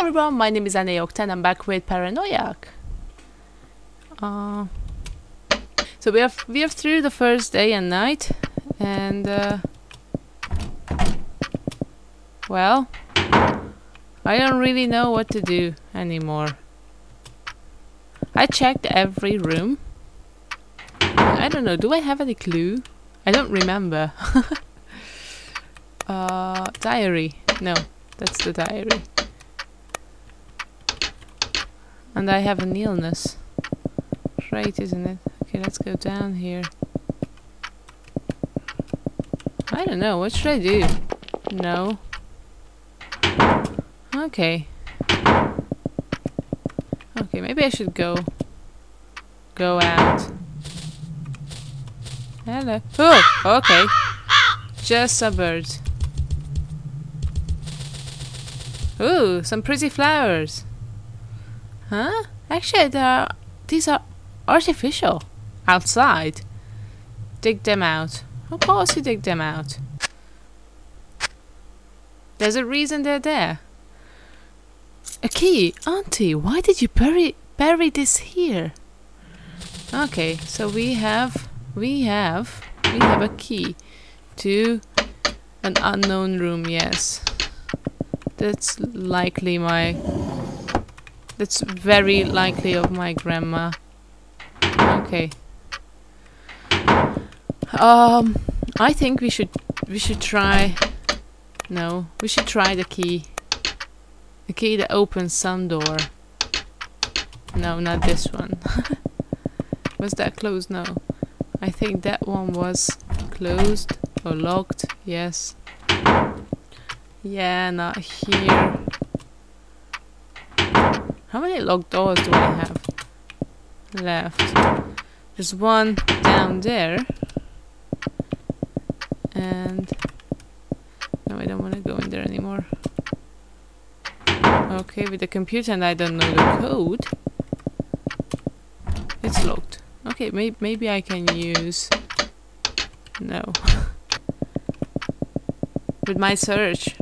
everyone, my name is Enéh Okta. And I'm back with Paranoiac. Uh, so we have we have through the first day and night, and uh, well, I don't really know what to do anymore. I checked every room. I don't know. Do I have any clue? I don't remember. uh, diary. No, that's the diary. And I have an illness. Right, isn't it? Okay, let's go down here. I don't know. What should I do? No. Okay. Okay, maybe I should go. Go out. Hello. Oh, okay. Just a bird. Ooh, some pretty flowers. Huh? Actually, are, these are artificial. Outside. Dig them out. Of course you dig them out. There's a reason they're there. A key! Auntie, why did you bury bury this here? Okay, so we have we have we have a key to an unknown room, yes. That's likely my that's very likely of my grandma. Okay. Um I think we should we should try no, we should try the key. The key that opens some door. No, not this one. was that closed? No. I think that one was closed or locked. Yes. Yeah, not here. How many locked doors do I have left? There's one down there. And... No, I don't want to go in there anymore. Okay, with the computer and I don't know the code. It's locked. Okay, may maybe I can use... No. with my search.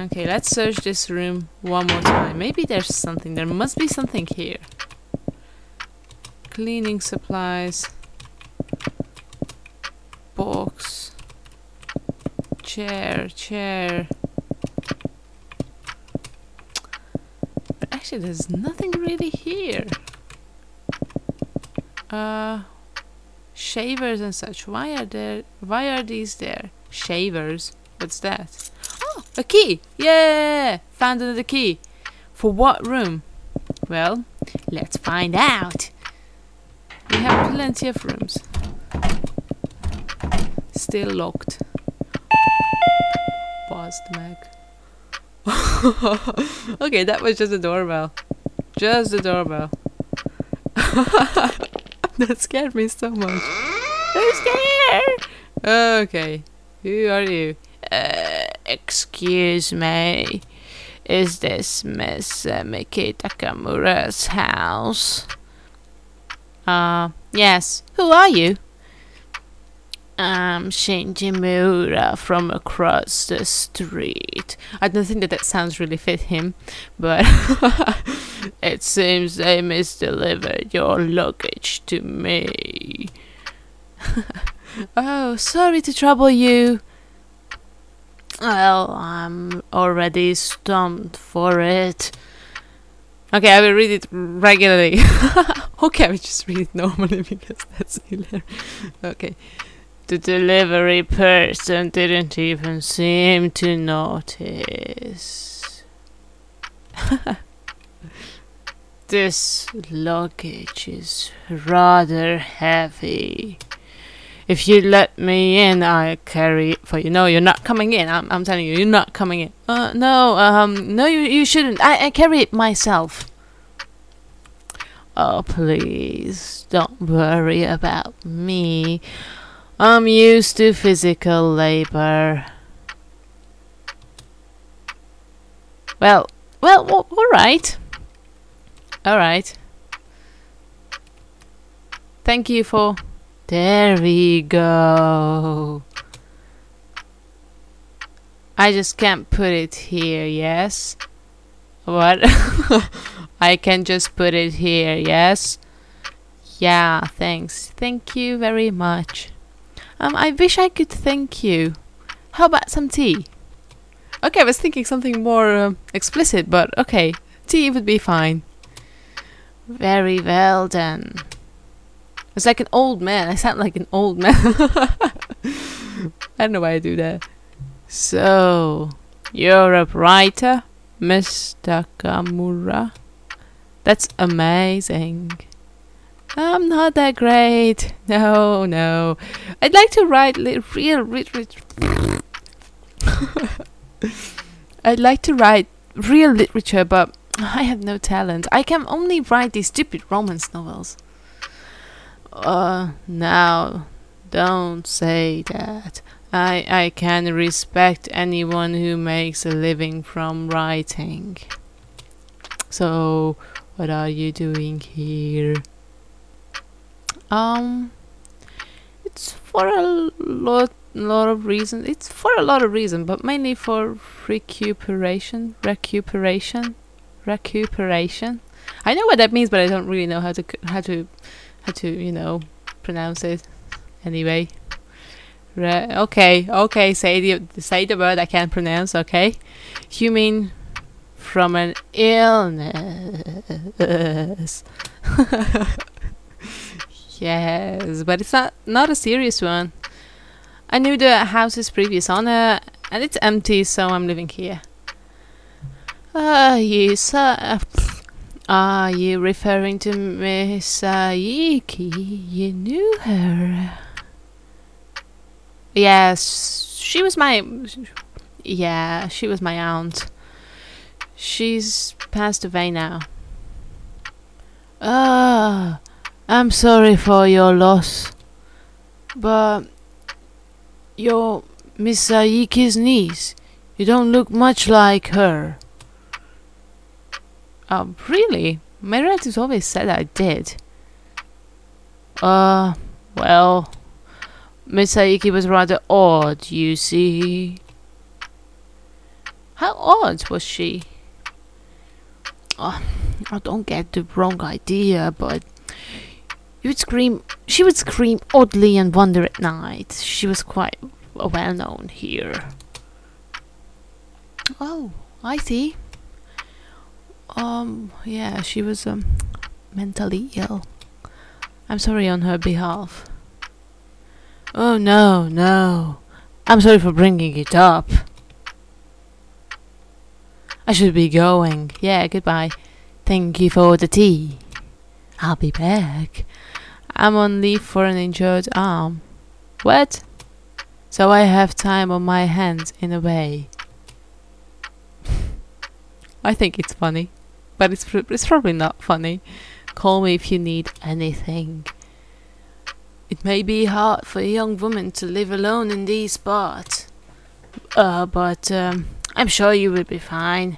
Okay, let's search this room one more time. Maybe there's something. There must be something here. Cleaning supplies. Box. Chair, chair. actually there's nothing really here. Uh, shavers and such. Why are there? Why are these there? Shavers. What's that? A key! Yeah, found another key. For what room? Well, let's find out. We have plenty of rooms. Still locked. Paused, Meg. okay, that was just a doorbell. Just a doorbell. that scared me so much. I'm scared! Okay, who are you? Uh, excuse me. Is this Miss uh, Miki Takamura's house? Uh, yes. Who are you? I'm Shinji Miura from across the street. I don't think that that sounds really fit him, but it seems they misdelivered your luggage to me. oh, sorry to trouble you. Well, I'm already stumped for it. Okay, I will read it regularly. okay, I will just read it normally because that's hilarious. Okay. The delivery person didn't even seem to notice. this luggage is rather heavy. If you let me in, I'll carry it for you. No, you're not coming in. I'm, I'm telling you, you're not coming in. Uh, no, um, no, you, you shouldn't. I, I carry it myself. Oh, please, don't worry about me. I'm used to physical labor. Well, well, alright. Alright. Thank you for... There we go. I just can't put it here, yes? What? I can just put it here, yes? Yeah, thanks. Thank you very much. Um, I wish I could thank you. How about some tea? Okay, I was thinking something more um, explicit, but okay, tea would be fine. Very well then. It's like an old man. I sound like an old man. I don't know why I do that. So, you're a writer, Mr. Kamura? That's amazing. I'm not that great. No, no. I'd like to write li- real, real, real I'd like to write real literature, but I have no talent. I can only write these stupid romance novels. Uh, now, don't say that. I I can respect anyone who makes a living from writing. So, what are you doing here? Um, it's for a lot lot of reasons. It's for a lot of reasons, but mainly for recuperation, recuperation, recuperation. I know what that means, but I don't really know how to how to how to you know pronounce it. Anyway, Re- okay, okay. Say the say the word I can't pronounce. Okay, you mean from an illness? yes, but it's not not a serious one. I knew the house's previous owner, and it's empty, so I'm living here. Ah, you sir. Are you referring to Miss Saiki? You knew her. Yes, she was my. Yeah, she was my aunt. She's passed away now. Ah, I'm sorry for your loss. But you're Miss Saiki's niece. You don't look much like her. Oh, really? My relatives always said I did. Uh, well, Miss Saiki was rather odd, you see. How odd was she? Oh, I don't get the wrong idea, but you would scream. She would scream oddly and wonder at night. She was quite well known here. Oh, I see. Um, yeah, she was um mentally ill. I'm sorry on her behalf. Oh no, no. I'm sorry for bringing it up. I should be going. Yeah, goodbye. Thank you for the tea. I'll be back. I'm on leave for an injured arm. What? So I have time on my hands in a way. I think it's funny, but it's it's probably not funny. Call me if you need anything. It may be hard for a young woman to live alone in these parts, uh, but um, I'm sure you will be fine.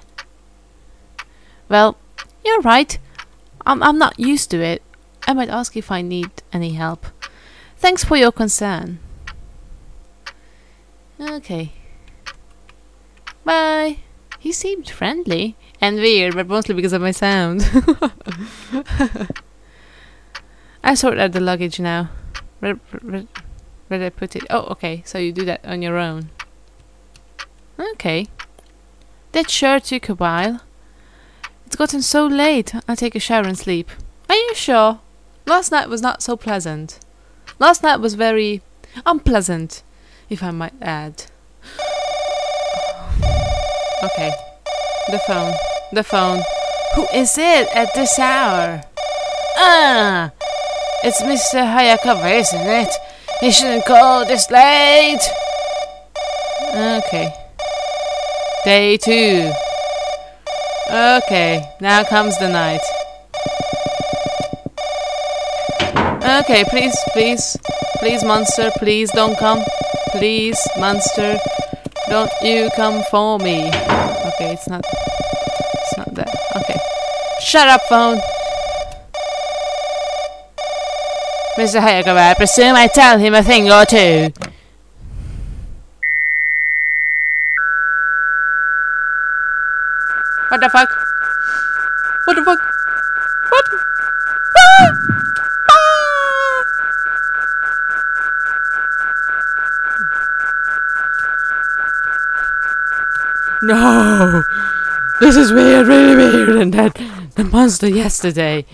Well, you're right. I'm I'm not used to it. I might ask if I need any help. Thanks for your concern. Okay. Bye. He seemed friendly and weird, but mostly because of my sound. I sort out the luggage now. Where, where, where did I put it? Oh, okay. So you do that on your own. Okay. That sure took a while. It's gotten so late. I'll take a shower and sleep. Are you sure? Last night was not so pleasant. Last night was very unpleasant, if I might add. Okay. The phone. The phone. Who is it at this hour? Ah! It's Mr. Hayakawa, isn't it? He shouldn't call this late! Okay. Day two. Okay, now comes the night. Okay, please, please, please, monster, please don't come. Please, monster, don't you come for me. Okay, it's not. Okay. Shut up, phone. Mr. Hayakawa, I presume I tell him a thing or two. What the fuck? What the fuck? What? Ah! Ah! No! This is weird, really weird, and that the monster yesterday.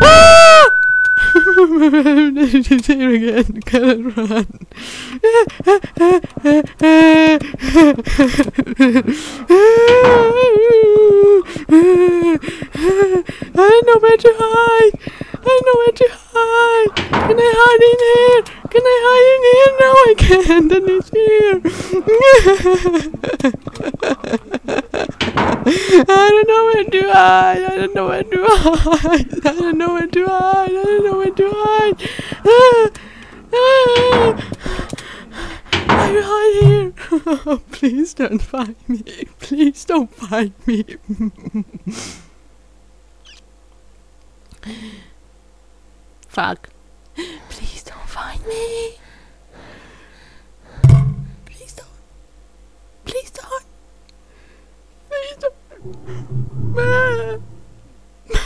Ah! It's here again. Gotta run. I don't know where to hide. I don't know where to hide. Can I hide in here? Can I hide in here? No, I can't. And it's here. Where to hide. I don't know where to hide. I don't know where to hide. I don't know where to hide. Ah, ah. I hide here. Please don't find me. Please don't find me. Fuck. Please don't find me.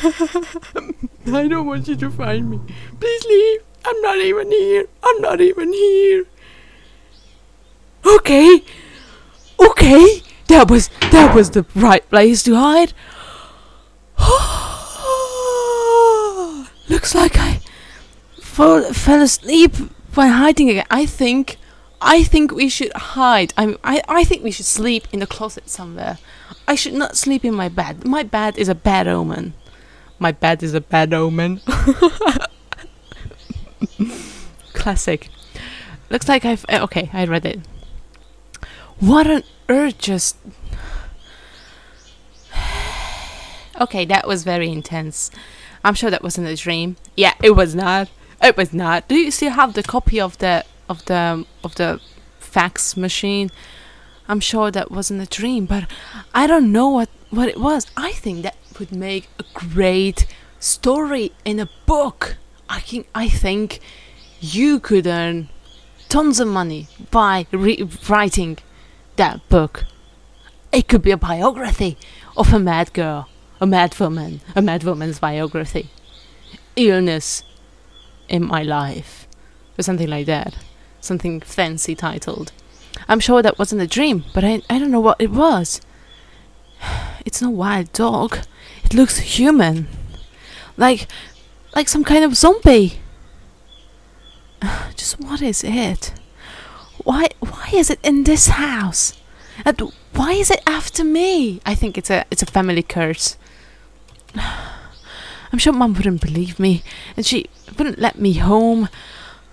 I don't want you to find me. Please leave. I'm not even here. I'm not even here. Okay. Okay. That was that was the right place to hide. Looks like I fall, fell asleep while hiding again. I think I think we should hide. I, I I think we should sleep in the closet somewhere. I should not sleep in my bed. My bed is a bad omen. My bed is a bad omen. Classic. Looks like I've uh, okay. I read it. What on earth just? okay, that was very intense. I'm sure that wasn't a dream. Yeah, it was not. It was not. Do you still have the copy of the of the of the fax machine? I'm sure that wasn't a dream, but I don't know what what it was. I think that would make a great story in a book. I think I think you could earn tons of money by writing that book. It could be a biography of a mad girl, a mad woman, a mad woman's biography. Illness in my life, or something like that. Something fancy titled. I'm sure that wasn't a dream, but I, I don't know what it was. It's no wild dog. It looks human. Like like some kind of zombie. Just what is it? Why why is it in this house? And why is it after me? I think it's a it's a family curse. I'm sure mum wouldn't believe me and she wouldn't let me home.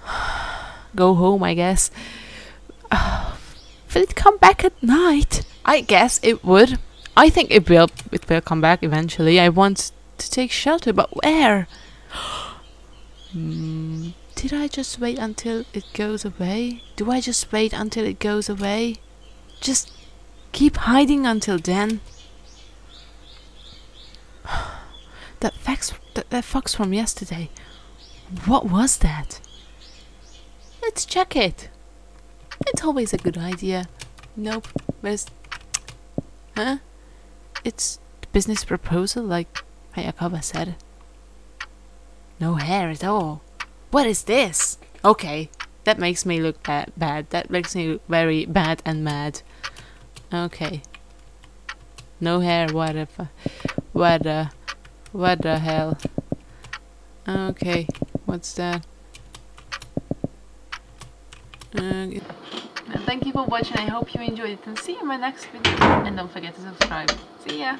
Go home, I guess. will it come back at night? I guess it would. I think it will it will come back eventually. I want to take shelter, but where? Hmm, did I just wait until it goes away? Do I just wait until it goes away? Just keep hiding until then? that fax that, that fox from yesterday. What was that? Let's check it. It's always a good idea. Nope. Where's Huh? It's business proposal like Hayakawa said. No hair at all. What is this? Okay, that makes me look bad. That makes me look very bad and mad. Okay. No hair, whatever. What the... What the hell? Okay, what's that? Uh, thank you for watching, I hope you enjoyed it and see you in my next video and don't forget to subscribe. See ya!